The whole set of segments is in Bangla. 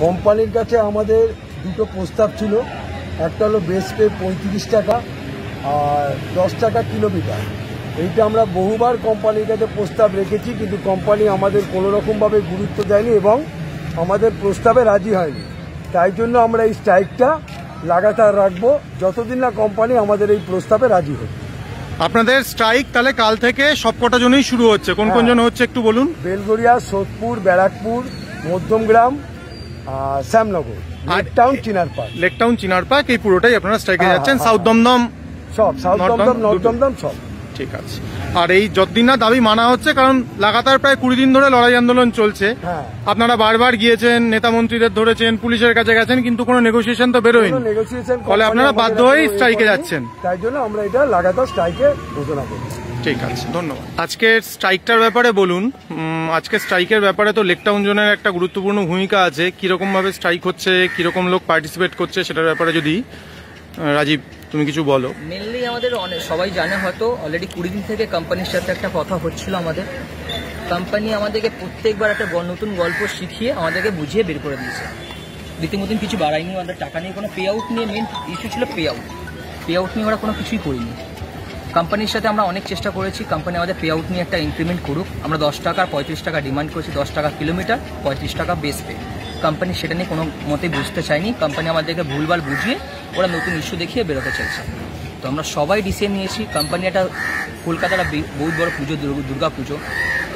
কোম্পানির কাছে আমাদের দুটো প্রস্তাব ছিল। একটা হলো বেস পে পঁয়ত্রিশ টাকা আর দশ টাকা কিলোমিটার এইটা আমরা বহুবার কোম্পানির কাছে প্রস্তাব রেখেছি কিন্তু কোম্পানি আমাদের কোনো রকমভাবে গুরুত্ব দেয়নি এবং আমাদের প্রস্তাবে রাজি হয়নি। তাই জন্য আমরা এই স্ট্রাইকটা লাগাতার রাখব। যতদিন না কোম্পানি আমাদের এই প্রস্তাবে রাজি হবে আপনাদের স্ট্রাইক তাহলে কাল থেকে সবকটা জনই শুরু হচ্ছে। কোন কোন হ্যাঁ। জন হচ্ছে একটু বলুন? বেলগড়িয়া সোদপুর ব্যারাকপুর মধ্যমগ্রাম শ্যামনগর আর- টাউন চিনার পার্ক লেক টাউন চিনার পার্ক এই পুরোটাই আপনারা স্ট্রাইকে হ্যাঁ, যাচ্ছেন। হ্যাঁ, সাউথ দমদম সব সাউথ দমদম নর্থ দমদম সব। ঠিক আছে। আর এই যতদিন না দাবি মানা হচ্ছে কারণ লাগাতার প্রায় কুড়ি দিন ধরে লড়াই আন্দোলন চলছে। হ্যাঁ। আপনারা বারবার গিয়েছেন নেতা মন্ত্রীদের ধরেছেন পুলিশের কাছে গেছেন কিন্তু কোনো নেগোসিয়েশন তো বেরোয়নি। ফলে আপনারা বাধ্য হয়েই স্ট্রাইকে যাচ্ছেন। তাই জন্য আমরা এটা লাগাতার স্ট্রাইকে ঘোষণা করছি। ঠিক আছে, ধন্যবাদ। আজকের স্ট্রাইকটার ব্যাপারে বলুন আজকে স্ট্রাইকের ব্যাপারে তো লেকটাউন জোনের একটা গুরুত্বপূর্ণ ভূমিকা আছে কীরকম ভাবে স্ট্রাইক হচ্ছে, কীরকম লোক পার্টিসিপেট করছে সেটার ব্যাপারে যদি রাজীব, তুমি কিছু বলো। মেনলি আমাদের অনেক সবাই জানে হয়তো অলরেডি কুড়ি দিন থেকে কোম্পানির সাথে একটা কথা হচ্ছিল আমাদের। কোম্পানি আমাদেরকে প্রত্যেকবার একটা নতুন গল্প শিখিয়ে আমাদেরকে বুঝিয়ে বের করে দিয়েছে। রীতিমতন কিছু বাড়ায়নি আমাদের টাকা নিয়ে কোনো পে আউট নিয়ে মেন ইস্যু ছিল পে আউট পে আউট নিয়ে ওরা কোনো কিছুই করিনি। কোম্পানির সাথে আমরা অনেক চেষ্টা করেছি। কোম্পানি আমাদের পে আউট নিয়ে একটা ইনক্রিমেন্ট করুক। আমরা দশ টাকা, পঁয়ত্রিশ টাকা ডিমান্ড করেছি, দশ টাকা কিলোমিটার পঁয়ত্রিশ টাকা বেস পে কোম্পানি সেটা নিয়ে কোনো মতে বুঝতে চায়নি কোম্পানি আমাদেরকে ভুলভাল বুঝিয়ে ওরা নতুন ইস্যু দেখিয়ে বেরোতে চাইছে। তো আমরা সবাই ডিসিশন নিয়েছি। কোম্পানি একটা কলকাতার বহু বড় পুজো, দুর্গা পুজো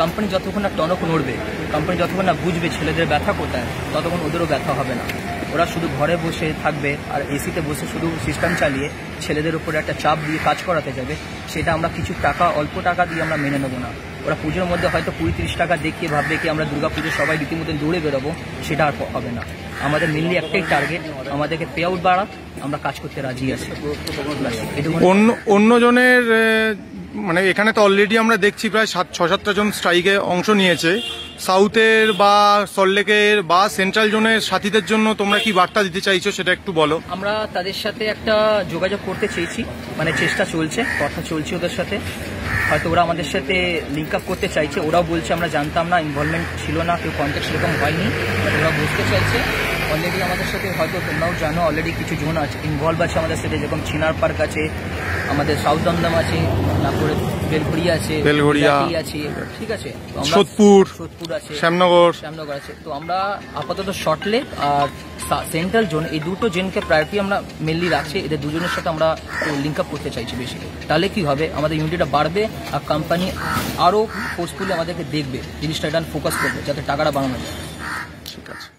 কোম্পানি যতক্ষণ না টনক নড়বে কোম্পানি যতক্ষণ না বুঝবে ছেলেদের ব্যথা কোথায়, ততক্ষণ ওদেরও ব্যথা হবে না। ওরা শুধু ঘরে বসে থাকবে আর এসিতে বসে শুধু সিস্টেম চালিয়ে ছেলেদের উপরে একটা চাপ দিয়ে কাজ করাতে যাবে, সেটা আমরা কিছু টাকা, অল্প টাকা দিয়ে আমরা মেনে নেব না। ওরা পুজোর মধ্যে হয়তো কুড়ি তিরিশ টাকা দেখিয়ে ভাববে কি আমরা দুর্গা পুজো সবাই রীতিমতো দৌড়ে বেরোবো, সেটা আর হবে না। আমাদের মেনলি একটাই টার্গেট আমাদেরকে পে আউট বাড়া আমরা কাজ করতে রাজি আছি। অন্য, অন্যজনের মানে এখানে তো অলরেডি আমরা দেখছি, প্রায় সাত, ছ, সাতটা জন স্ট্রাইকে অংশ নিয়েছে। সাউথের বা সল্টলেকের বা সেন্ট্রাল জোনের সাথীদের জন্য তোমরা কি বার্তা দিতে চাইছো সেটা একটু বলো। আমরা তাদের সাথে একটা যোগাযোগ করতে চেয়েছি। মানে চেষ্টা চলছে, কথা চলছে ওদের সাথে। হয়তো ওরা আমাদের সাথে লিঙ্ক আপ করতে চাইছে। ওরাও বলছে আমরা জানতাম না ইনভলভমেন্ট ছিল না, কেউ কন্ট্যাক্ট সেরকম হয়নি। ওরা বুঝতে চাইছে। অলরেডি আমাদের সাথে হয়তো তোমরাও জানো অলরেডি কিছু জোন আছে ইনভলভ আছে আমাদের সাথে যেরকম চিনার পার্ক আছে আমাদের সাউথ দমদম আছে তারপরে বেলঘড়িয়া আছে বেলঘড়িয়া। আছে ঠিক আছে? তো আমরা- সোদপুর, সোদপুর আছে শ্যামনগর শ্যামনগর আছে। তো আমরা আপাতত শর্টলেক আর সেন্ট্রাল জোন এই দুটো জেনকে প্রায়োরিটি আমরা মেনলি রাখছি। এদের দুজনের সাথে আমরা লিঙ্ক আপ করতে চাইছি বেশি তাহলে কি হবে? আমাদের ইউনিটটা বাড়বে আর কোম্পানি আরও ফোর্সফুলি আমাদেরকে দেখবে জিনিসটা এটা ফোকাস করবে যাতে টাকাটা বাড়ানো যায়। ঠিক আছে।